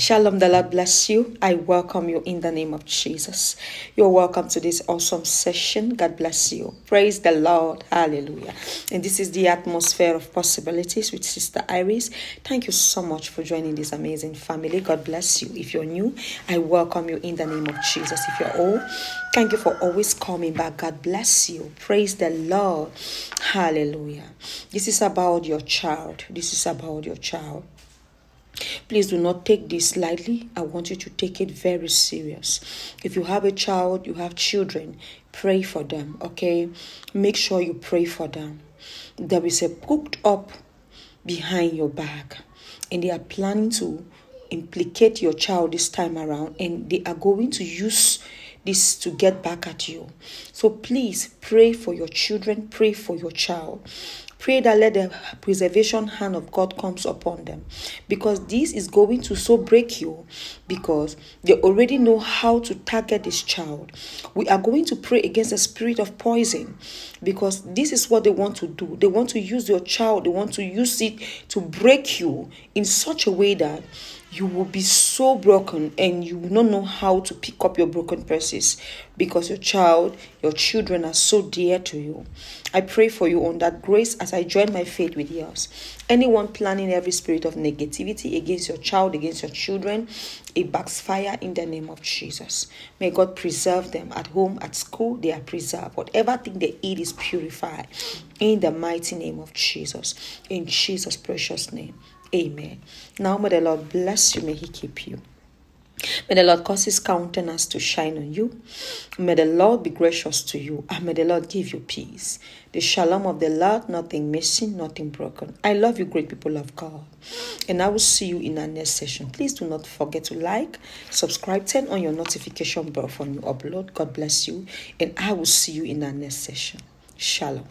Shalom, the Lord bless you. I welcome you in the name of Jesus. You're welcome to this awesome session. God bless you. Praise the Lord. Hallelujah. And this is the atmosphere of possibilities with Sister Iris. Thank you so much for joining this amazing family. God bless you. If you're new, I welcome you in the name of Jesus. If you're old, thank you for always coming back. God bless you. Praise the Lord. Hallelujah. This is about your child. This is about your child. Please do not take this lightly. I want you to take it very serious. If you have a child, you have children, pray for them, okay? Make sure you pray for them. There is a cooked up behind your back, and they are planning to implicate your child this time around, and they are going to use this to get back at you. So please pray for your children, pray for your child. Pray that let the preservation hand of God comes upon them because this is going to so break you because they already know how to target this child. We are going to pray against the spirit of poison because this is what they want to do. They want to use your child, they want to use it to break you in such a way that you will be so broken and you will not know how to pick up your broken pieces because your child, your children are so dear to you. I pray for you on that grace as I join my faith with yours. Anyone planning every spirit of negativity against your child, against your children, it backfire in the name of Jesus. May God preserve them at home, at school, they are preserved. Whatever thing they eat is purified in the mighty name of Jesus. In Jesus' precious name. Amen. Now may the Lord bless you, may He keep you. May the Lord cause His countenance to shine on you. May the Lord be gracious to you, and may the Lord give you peace. The shalom of the Lord, nothing missing, nothing broken. I love you, great people of God. And I will see you in our next session. Please do not forget to like, subscribe, turn on your notification bell for new upload. God bless you. And I will see you in our next session. Shalom.